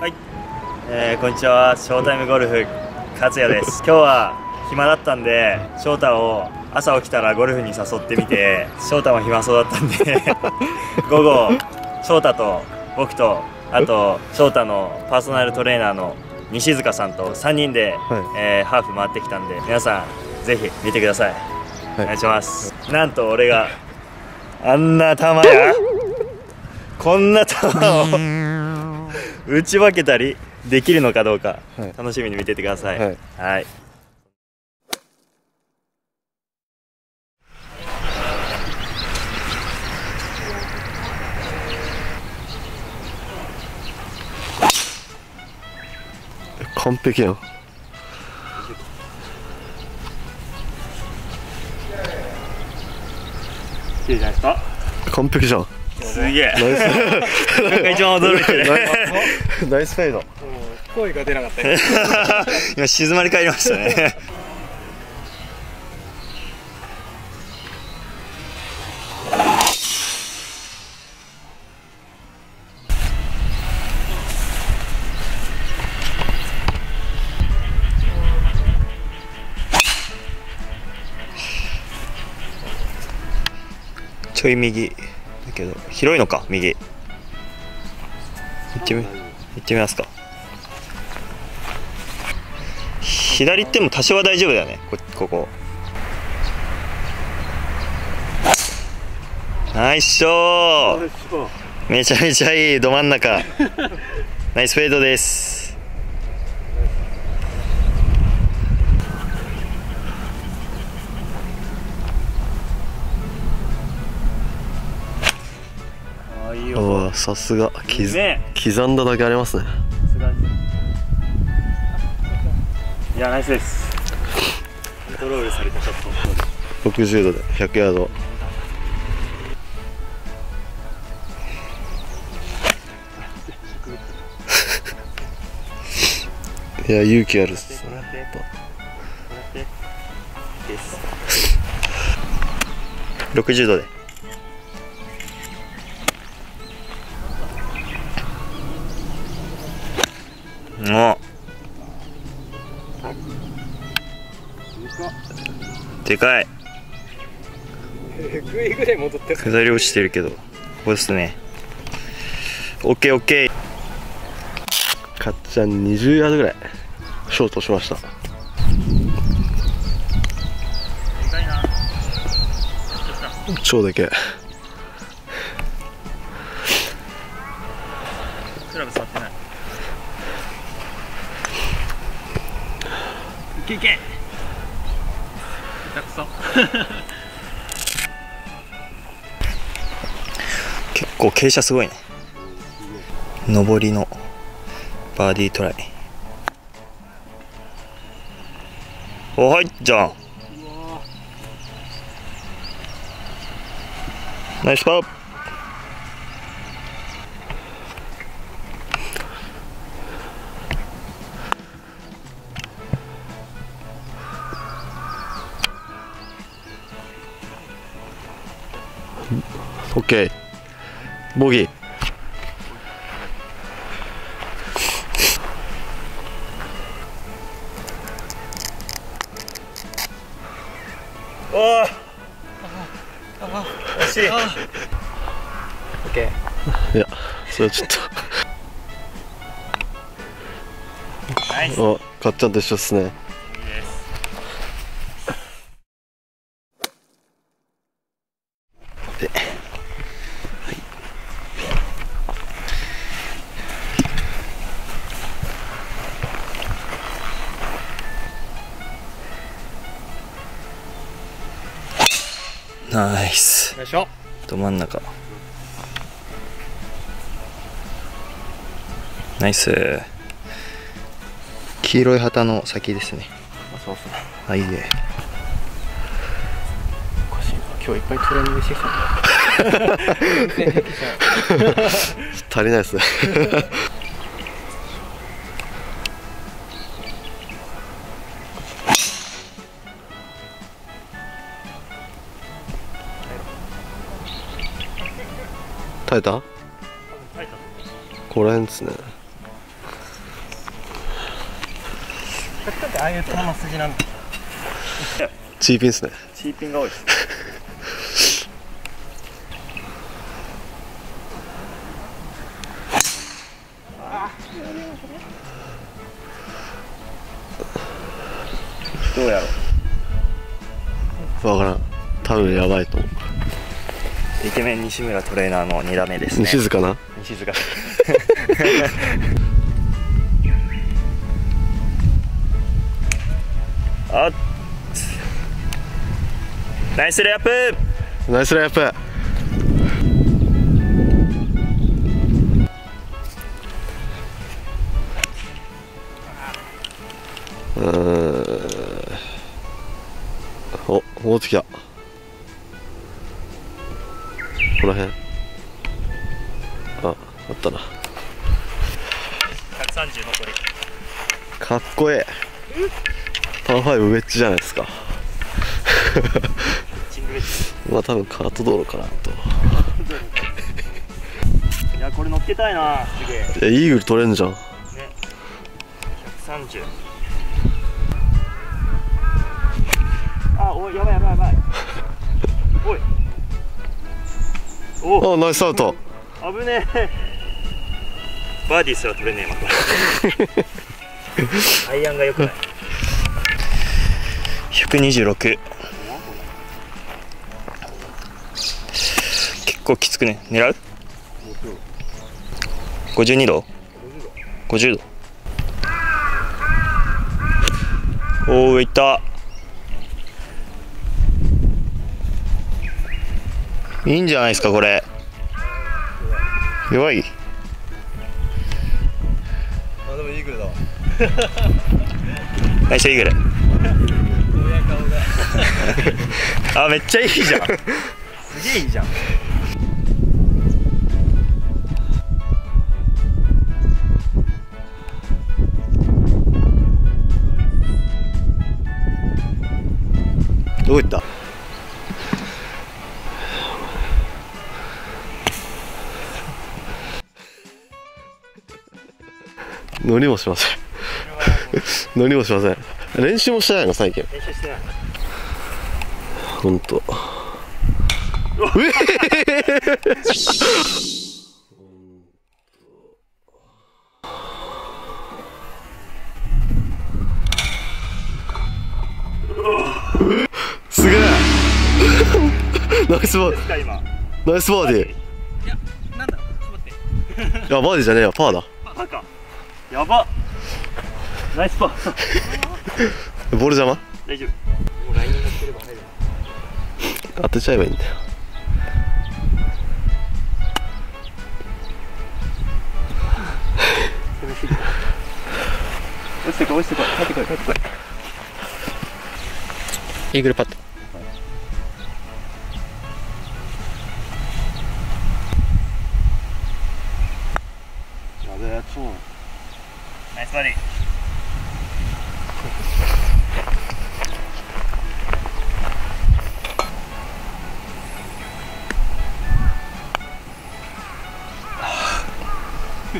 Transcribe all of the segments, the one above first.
はい、えー、こんにちは。ショータイムゴルフ勝也です。今日は暇だったんで翔太を朝起きたらゴルフに誘ってみて翔太も暇そうだったんで 午後翔太と僕とあと翔太のパーソナルトレーナーの西塚さんと3人で、はい、えー、ハーフ回ってきたんで皆さんぜひ見てください、はい、お願いします。なんと俺があんな球や？こんな球を打ち分けたりできるのかどうか、楽しみに見ててください、はい、はい。完璧やん。いいじゃないですか。完璧じゃんすげえ。ナイス一番驚いてる。ナイスフェード。声が出なかった。今静まり返りましたね。ちょい右。だけど。広いのか右。行ってみ行ってみますか。左行っても多少は大丈夫だよねこここ。ナイスショー。めちゃめちゃいいど真ん中。ナイスフェードですさすが刻んだだけありますね。いやナイスです。コントロールされたショット。60度で100ヤード。いや勇気あるっす。60度ででかい。下り落ちてるけど。ここですね。オッケーオッケー。かっちゃん20ヤードぐらい。ショートしました。超でけえ。クラブ触ってないけいけ。下手くそ。結構傾斜すごいね。上りのバーディートライ。おはいじゃん。ナイスパーボギーおお惜しい OK いやそれはちょっとおかっちゃんと一緒っすねナイス。よいしょ。ど真ん中。ナイス。黄色い旗の先ですね。あそうそうあいいねおかしいな。今日いっぱいトレーニングしてきた。足りないですね耐えた？ここら辺ですね。ああいう球筋なんだチーピンっすね。チーピンが多いです。どうやろう。わからん。多分やばいと思うイケメン西村トレーナーの2打目ですね。西塚な？西塚。あっ。ナイスレイアップ。ナイスレイアップ。うー。んお戻ってきたこの辺。ああったな。130残り。かっこええ。パー5ウェッジじゃないですか。まあ多分カート道路かなと。チいやこれ乗っけたいなすげえ。イーグル取れんじゃん。130あおいやばいやばいやばいおあナイスアウト。危ねえ。バーディーすら取れねえまた。アイアンが良くない。126結構きつくね。狙う？52度。50度。おおいったいいんじゃないですかこれ。弱い。あでもイーグルだわ。ナイスイーグル。あめっちゃいいじゃん。すげえいいじゃん。どこ行った？乗りもしません。乗りもしません。練習もしてないの最近。練習してない。本当。すげえ。ナイスバーですか今？ナイスバーディなんだ？ちょっと待って。ーいやバーディーじゃねえよ。パーだ。パかやば。ナイスパー。ボール邪魔？大丈夫。もうラインに乗ってれば入る当てちゃえばいいんだよ。落ちてこい落ちてこい。帰ってこい帰ってこい。イーグルパット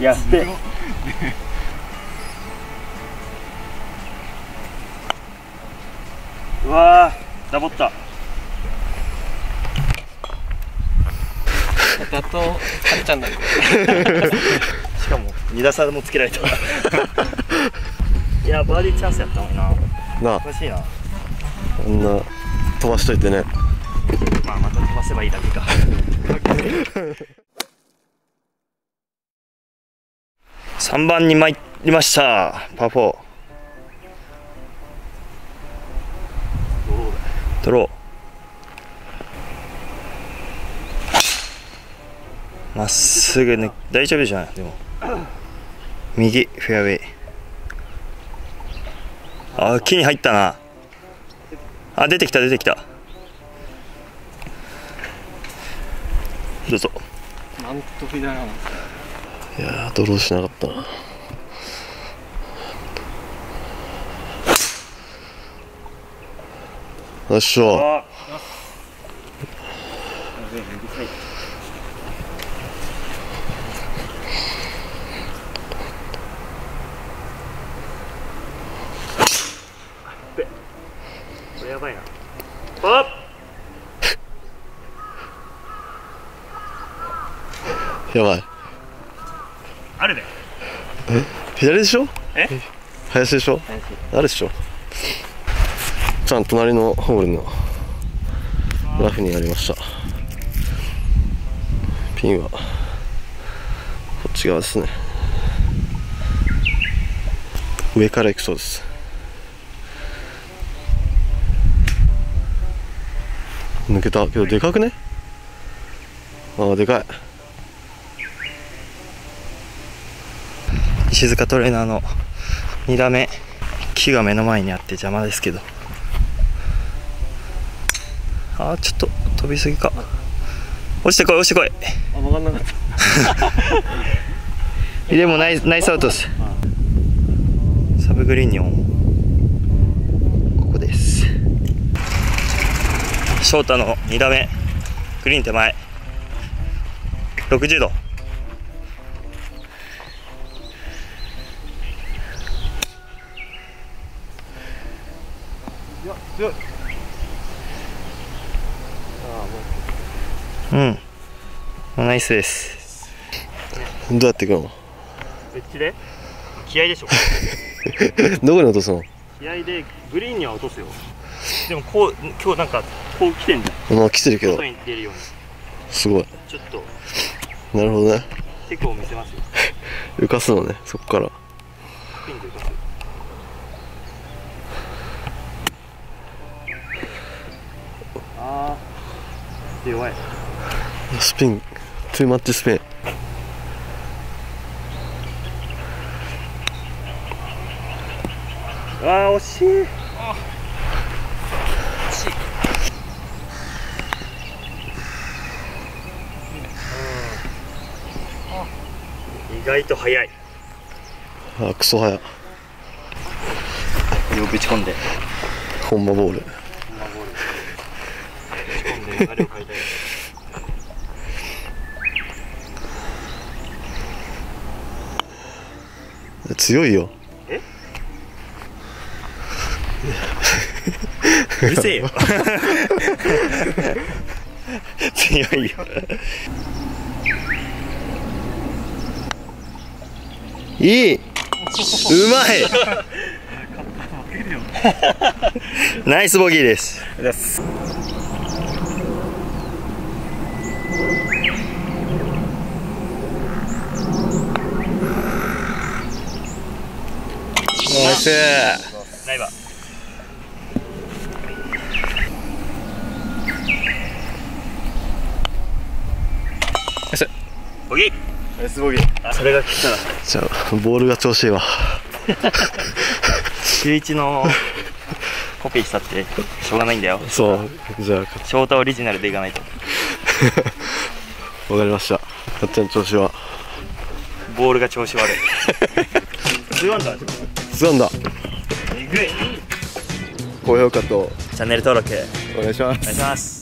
やって。うわーダボった。だとはっちゃんだ。しかも2打差もつけられた。いやバーディーチャンスやったもんな。なあ。欲しいな。あんな飛ばしといてね。まあまた飛ばせばいいだけか3番に参りました。パー。4ドローまっすぐね大丈夫じゃない？でも。右フェアウェイ。あ木に入ったな。あ出てきた出てきた。どうぞ。なんとフィダーな。んいやードローしなかったな。よっしょ。あれやばいな。あやばいあるね。左でしょ？え？林でしょ？あるでしょ？ちゃん隣のホールのラフにありました。ピンはこっち側ですね。上から行くそうです。抜けた。けどでかくね？ああでかい石塚トレーナーの2打目木が目の前にあって邪魔ですけど。あーちょっと飛びすぎか。落ちてこい落ちてこい。あ分かんなかった。でもナイスナイスアウトです。サブグリーンにオン。ここです。翔太の2打目グリーン手前。60度強い。うん。ナイスです。どうやっていくの？エッジで？気合でしょ。どこに落とすの？気合でグリーンには落とすよ。でもこう今日なんかこう来てんじゃん。まあ来てるけど。外に出るように。すごい。ちょっと。なるほどね。テクを見せますよ。浮かすのねそこからピンで浮かすああ弱い。スピン。トゥーマッチスピンあー惜しい。意外と速い。あクソ早よぶち込んで。ほんまボール流れを変えたい強いよ。うるせえよ。強いよ。いい。うまい。ナイスボギーですナイスナイバボギー。ナイスボギー。あそれが来たら。じゃあボールが調子いいわ。週一のコピーしたってしょうがないんだよ。そうじゃあ翔太オリジナルでいかないと。わかりました。かっちゃん調子は？ボールが調子悪い。2アンダースワンだえぐい。高評価と。チャンネル登録。お願いします。お願いします